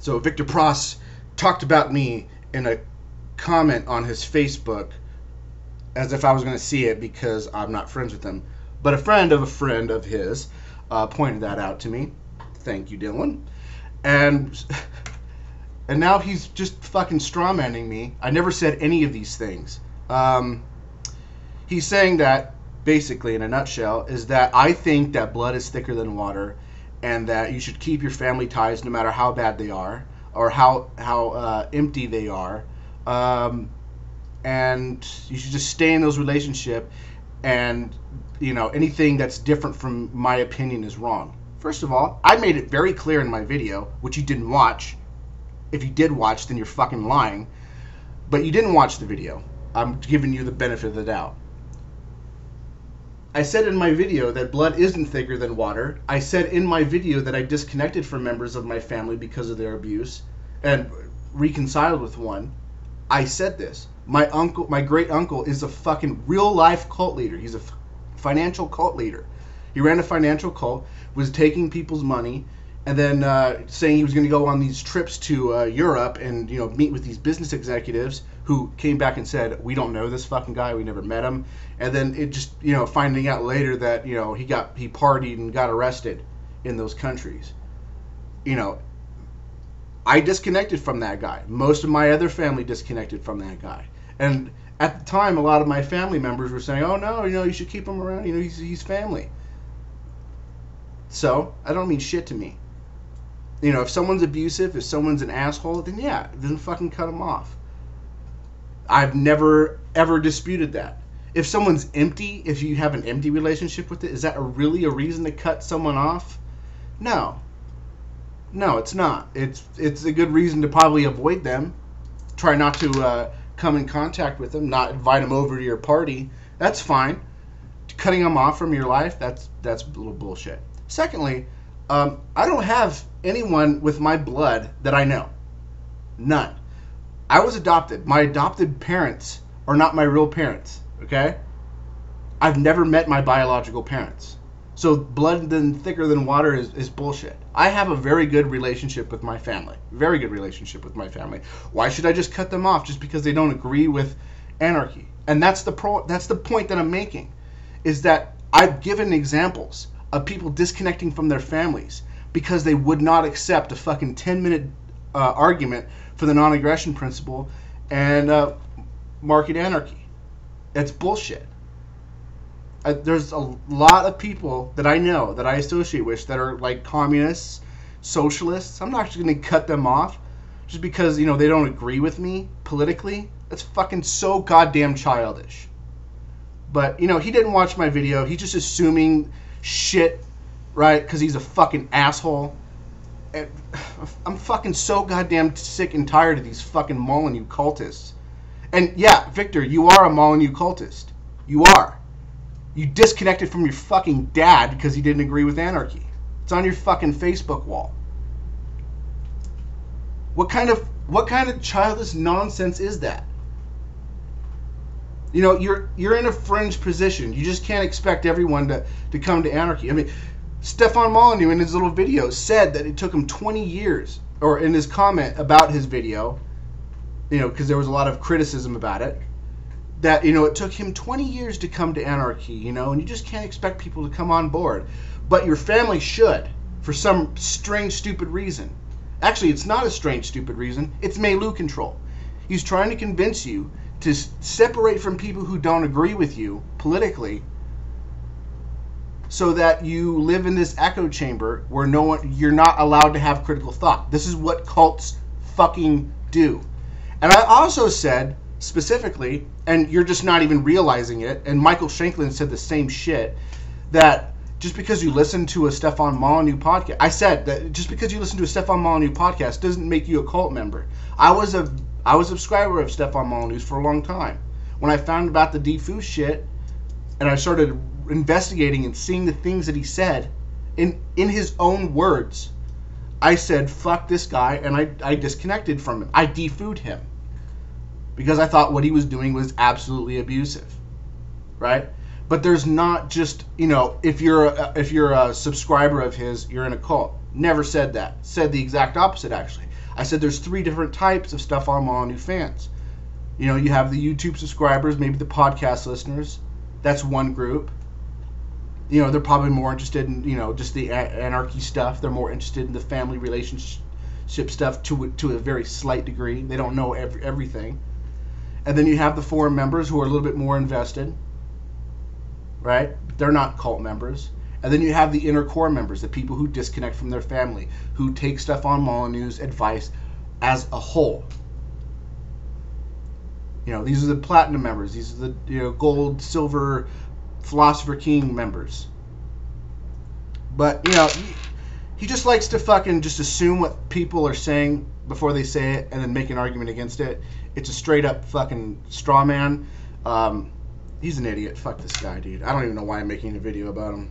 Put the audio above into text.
So Victor Pross talked about me in a comment on his Facebook as if I was going to see it because I'm not friends with him. But a friend of a friend of his uh, pointed that out to me. Thank you, Dylan. And and now he's just fucking strawmanning me. I never said any of these things. Um, he's saying that basically, in a nutshell, is that I think that blood is thicker than water, and that you should keep your family ties no matter how bad they are or how how uh, empty they are. Um, and you should just stay in those relationship and you know anything that's different from my opinion is wrong. First of all i made it very clear in my video which you didn't watch. If you did watch then you're fucking lying. But you didn't watch the video. I'm giving you the benefit of the doubt I said in my video that blood isn't thicker than water. I said in my video that I disconnected from members of my family because of their abuse and reconciled with one. I said this. My uncle, my great uncle, is a fucking real life cult leader. He's a financial cult leader. He ran a financial cult, was taking people's money, and then uh, saying he was going to go on these trips to uh, Europe and you know meet with these business executives who came back and said we don't know this fucking guy, we never met him, and then it just you know finding out later that you know he got he partied and got arrested in those countries. You know, I disconnected from that guy. Most of my other family disconnected from that guy. And at the time, a lot of my family members were saying, "Oh no, you know, you should keep him around. You know, he's he's family." So I don't mean shit to me. You know, if someone's abusive, if someone's an asshole, then yeah, then fucking cut them off. I've never ever disputed that. If someone's empty, if you have an empty relationship with it, is that a really a reason to cut someone off? No. No, it's not. It's it's a good reason to probably avoid them. Try not to uh, come in contact with them, not invite them over to your party. That's fine. Cutting them off from your life, that's that's a little bullshit. Secondly, um, I don't have anyone with my blood that I know. None. I was adopted. My adopted parents are not my real parents. Okay. I've never met my biological parents. So blood than thicker than water is, is bullshit. I have a very good relationship with my family. Very good relationship with my family. Why should I just cut them off just because they don't agree with anarchy? And that's the pro that's the point that I'm making. Is that I've given examples of people disconnecting from their families because they would not accept a fucking 10 minute uh, argument for the non aggression principle and uh, market anarchy. It's bullshit. I, there's a lot of people that I know that I associate with that are like communists, socialists. I'm not actually going to cut them off just because you know they don't agree with me politically. That's fucking so goddamn childish. But you know he didn't watch my video. He's just assuming shit, right? Because he's a fucking asshole. I'm fucking so goddamn sick and tired of these fucking Molyneux cultists. And yeah, Victor, you are a Molyneux cultist. You are. You disconnected from your fucking dad because he didn't agree with anarchy. It's on your fucking Facebook wall. What kind of what kind of childish nonsense is that? You know, you're you're in a fringe position. You just can't expect everyone to, to come to anarchy. I mean, Stefan Molyneux in his little video said that it took him 20 years, or in his comment about his video, you know, because there was a lot of criticism about it that you know it took him 20 years to come to anarchy you know and you just can't expect people to come on board. But your family should for some strange stupid reason. Actually it's not a strange stupid reason. It's Melu control. He's trying to convince you to separate from people who don't agree with you politically so that you live in this echo chamber where no one you're not allowed to have critical thought this is what cults fucking do and i also said specifically, and you're just not even realizing it. And Michael Shanklin said the same shit that just because you listen to a Stefan Molyneux podcast, I said that just because you listen to a Stefan Molyneux podcast doesn't make you a cult member. I was a I was a subscriber of Stefan Molyneux's for a long time. When I found about the Defoo shit, and I started investigating and seeing the things that he said in in his own words, I said fuck this guy, and I I disconnected from him. I defooed him because I thought what he was doing was absolutely abusive, right? But there's not just you know if you're a, if you're a subscriber of his, you're in a cult. Never said that. Said the exact opposite, actually. I said there's three different types of Stefan new fans. You know, you have the YouTube subscribers, maybe the podcast listeners. That's one group. You know, they're probably more interested in, you know, just the anarchy stuff. They're more interested in the family relationship stuff to a, to a very slight degree. They don't know every, everything. And then you have the forum members who are a little bit more invested, right? They're not cult members. And then you have the inner core members, the people who disconnect from their family, who take Stefan Molyneux's advice as a whole. You know, these are the platinum members. These are the you know gold, silver, philosopher king members. But you know, he, just likes to fucking just assume what people are saying before they say it, and then make an argument against it. It's a straight up fucking straw man. Um, he's an idiot. Fuck this guy, dude. I don't even know why I'm making a video about him.